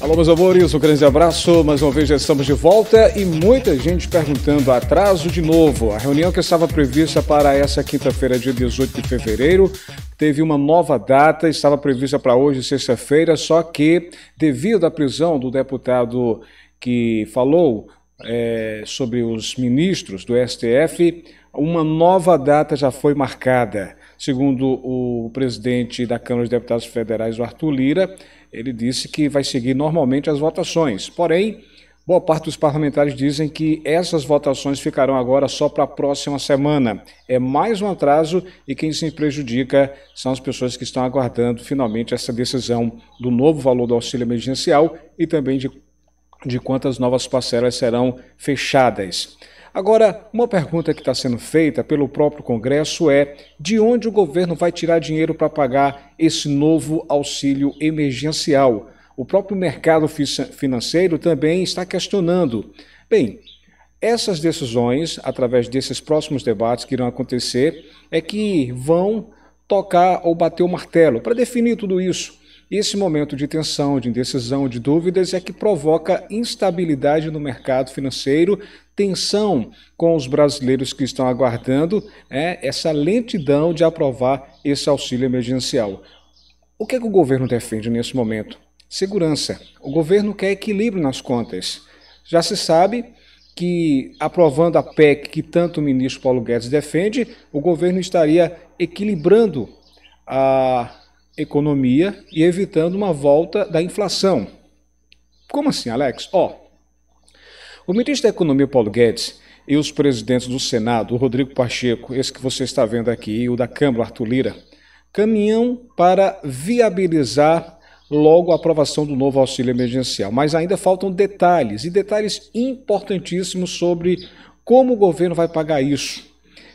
Alô, meus amores, um grande abraço. Mais uma vez já estamos de volta e muita gente perguntando atraso de novo. A reunião que estava prevista para essa quinta-feira, dia 18 de fevereiro, teve uma nova data, estava prevista para hoje, sexta-feira, só que devido à prisão do deputado que falou é, sobre os ministros do STF, uma nova data já foi marcada. Segundo o presidente da Câmara dos Deputados Federais, o Arthur Lira, ele disse que vai seguir normalmente as votações. Porém, boa parte dos parlamentares dizem que essas votações ficarão agora só para a próxima semana. É mais um atraso e quem se prejudica são as pessoas que estão aguardando finalmente essa decisão do novo valor do auxílio emergencial e também de, de quantas novas parcelas serão fechadas. Agora, uma pergunta que está sendo feita pelo próprio Congresso é: de onde o governo vai tirar dinheiro para pagar esse novo auxílio emergencial? O próprio mercado financeiro também está questionando. Bem, essas decisões, através desses próximos debates que irão acontecer, é que vão tocar ou bater o martelo para definir tudo isso. Esse momento de tensão, de indecisão, de dúvidas é que provoca instabilidade no mercado financeiro, tensão com os brasileiros que estão aguardando é, essa lentidão de aprovar esse auxílio emergencial. O que, é que o governo defende nesse momento? Segurança. O governo quer equilíbrio nas contas. Já se sabe que, aprovando a PEC que tanto o ministro Paulo Guedes defende, o governo estaria equilibrando a economia e evitando uma volta da inflação. Como assim, Alex? Ó, oh, o ministro da Economia, Paulo Guedes, e os presidentes do Senado, o Rodrigo Pacheco, esse que você está vendo aqui, e o da Câmara, Arthur Lira, caminham para viabilizar logo a aprovação do novo auxílio emergencial. Mas ainda faltam detalhes, e detalhes importantíssimos sobre como o governo vai pagar isso.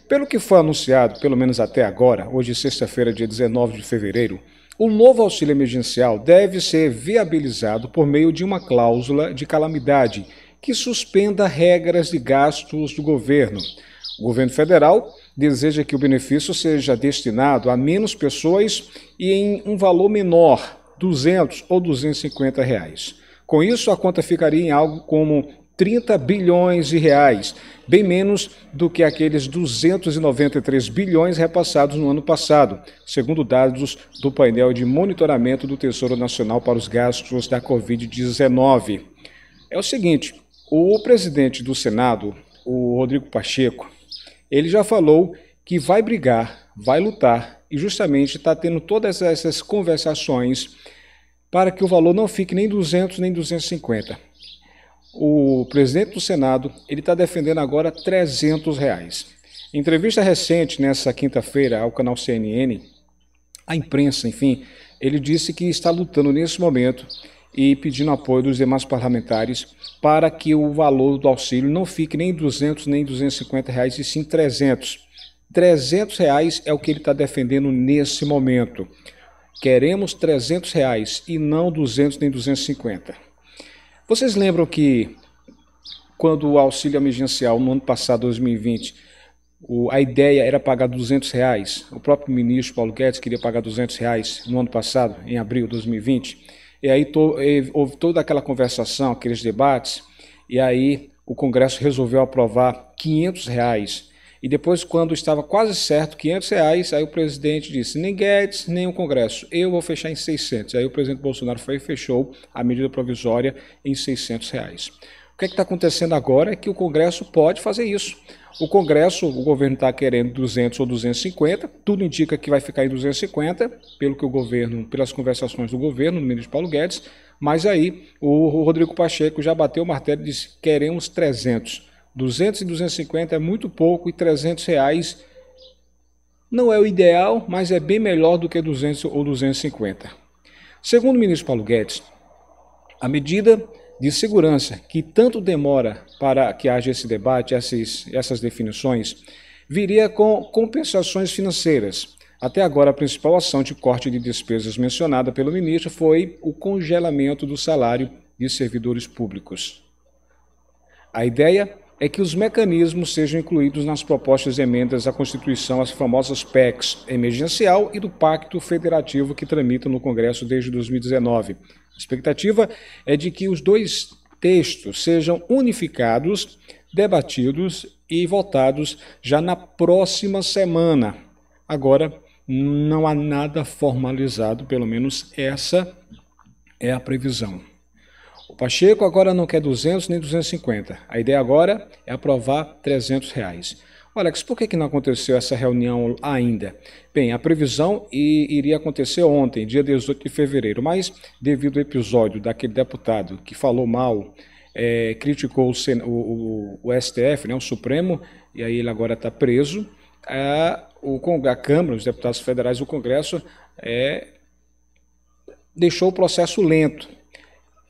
Pelo que foi anunciado, pelo menos até agora, hoje sexta-feira, dia 19 de fevereiro, o novo auxílio emergencial deve ser viabilizado por meio de uma cláusula de calamidade que suspenda regras de gastos do governo. O governo federal deseja que o benefício seja destinado a menos pessoas e em um valor menor, 200 ou 250 reais. Com isso, a conta ficaria em algo como 30 bilhões de reais, bem menos do que aqueles 293 bilhões repassados no ano passado, segundo dados do painel de monitoramento do Tesouro Nacional para os gastos da Covid-19. É o seguinte, o presidente do Senado, o Rodrigo Pacheco, ele já falou que vai brigar, vai lutar e justamente está tendo todas essas conversações para que o valor não fique nem 200 nem 250 o presidente do Senado ele está defendendo agora 300 reais. Em entrevista recente, nessa quinta-feira, ao canal CNN, a imprensa, enfim, ele disse que está lutando nesse momento e pedindo apoio dos demais parlamentares para que o valor do auxílio não fique nem 200 nem 250 reais, e sim 300. 300 reais é o que ele está defendendo nesse momento. Queremos 300 reais e não 200 nem 250. Vocês lembram que quando o auxílio emergencial no ano passado, 2020, o, a ideia era pagar 200 reais. O próprio ministro Paulo Guedes queria pagar 200 reais no ano passado, em abril de 2020. E aí to, e, houve toda aquela conversação, aqueles debates, e aí o Congresso resolveu aprovar 500 reais. E depois, quando estava quase certo, 500 reais, aí o presidente disse, nem Guedes, nem o Congresso, eu vou fechar em 600. Aí o presidente Bolsonaro foi e fechou a medida provisória em 600 reais. O que é está acontecendo agora é que o Congresso pode fazer isso. O Congresso, o governo está querendo 200 ou 250, tudo indica que vai ficar em 250, pelo que o governo, pelas conversações do governo, no ministro Paulo Guedes, mas aí o Rodrigo Pacheco já bateu o martelo e disse: queremos 300. 200 e 250 é muito pouco e 300 reais não é o ideal, mas é bem melhor do que 200 ou 250. Segundo o ministro Paulo Guedes, a medida de segurança que tanto demora para que haja esse debate, essas, essas definições, viria com compensações financeiras. Até agora, a principal ação de corte de despesas mencionada pelo ministro foi o congelamento do salário de servidores públicos. A ideia é que os mecanismos sejam incluídos nas propostas de emendas à Constituição, as famosas PECs emergencial e do Pacto Federativo que tramitam no Congresso desde 2019. A expectativa é de que os dois textos sejam unificados, debatidos e votados já na próxima semana. Agora, não há nada formalizado, pelo menos essa é a previsão. O Pacheco agora não quer 200 nem 250. A ideia agora é aprovar 300 reais. Alex, por que, que não aconteceu essa reunião ainda? Bem, a previsão iria acontecer ontem, dia 18 de fevereiro, mas devido ao episódio daquele deputado que falou mal, é, criticou o, o, o, STF, né, o Supremo, e aí ele agora está preso, a, o, a Câmara, os deputados federais do Congresso, é, deixou o processo lento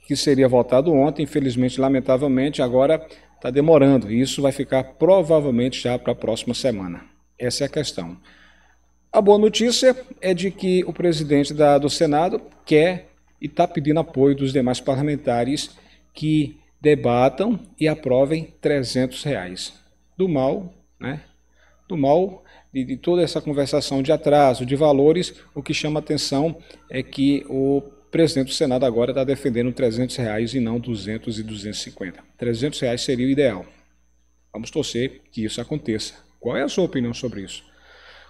que seria votado ontem, infelizmente, lamentavelmente, agora está demorando. E isso vai ficar provavelmente já para a próxima semana. Essa é a questão. A boa notícia é de que o presidente da, do Senado quer e está pedindo apoio dos demais parlamentares que debatam e aprovem 300 reais. Do mal, né? Do mal de, de toda essa conversação de atraso, de valores, o que chama atenção é que o presidente do Senado agora está defendendo 300 reais e não 200 e 250. 300 reais seria o ideal. Vamos torcer que isso aconteça. Qual é a sua opinião sobre isso?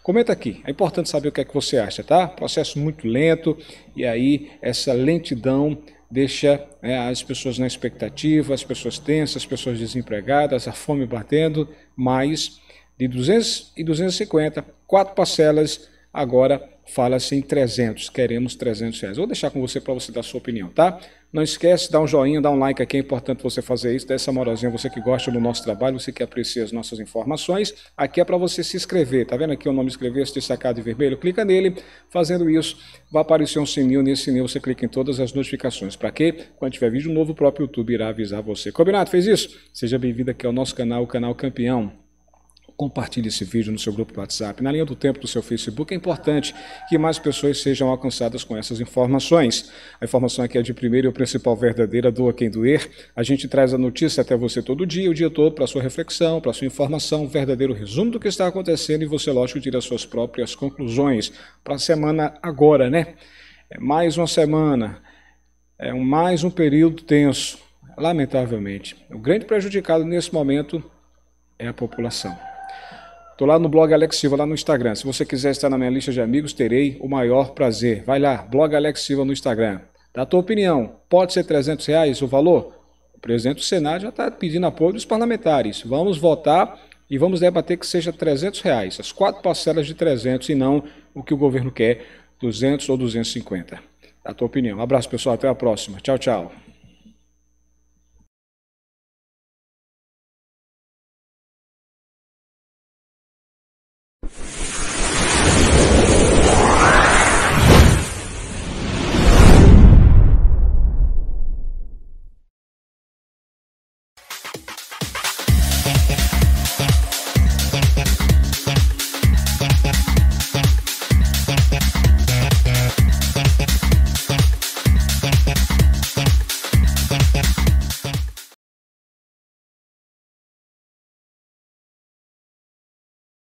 Comenta aqui. É importante saber o que é que você acha, tá? Processo muito lento e aí essa lentidão deixa né, as pessoas na expectativa, as pessoas tensas, as pessoas desempregadas, a fome batendo, mas de 200 e 250, quatro parcelas agora fala-se em 300, queremos 300 reais. Vou deixar com você para você dar sua opinião, tá? Não esquece, dá um joinha, dá um like aqui, é importante você fazer isso, dessa moralzinha, você que gosta do nosso trabalho, você que aprecia as nossas informações, aqui é para você se inscrever, tá vendo aqui o nome inscrever-se destacado em vermelho? Clica nele, fazendo isso, vai aparecer um sininho, nesse sininho você clica em todas as notificações, para quê? Quando tiver vídeo novo, o próprio YouTube irá avisar você. Combinado? Fez isso? Seja bem-vindo aqui ao nosso canal, o canal Campeão compartilhe esse vídeo no seu grupo do WhatsApp, na linha do tempo do seu Facebook. É importante que mais pessoas sejam alcançadas com essas informações. A informação aqui é de primeira e o principal verdadeira, doa quem doer. A gente traz a notícia até você todo dia, o dia todo, para sua reflexão, para sua informação, um verdadeiro resumo do que está acontecendo e você, lógico, tira as suas próprias conclusões. Para a semana agora, né? É mais uma semana, é mais um período tenso, lamentavelmente. O grande prejudicado nesse momento é a população. Estou lá no blog Alex Silva, lá no Instagram. Se você quiser estar na minha lista de amigos, terei o maior prazer. Vai lá, blog Alex Silva no Instagram. Dá a tua opinião. Pode ser 300 reais o valor? O presidente do Senado já está pedindo apoio dos parlamentares. Vamos votar e vamos debater que seja 300 reais. As quatro parcelas de 300 e não o que o governo quer, 200 ou 250. Dá a tua opinião. Um abraço, pessoal. Até a próxima. Tchau, tchau.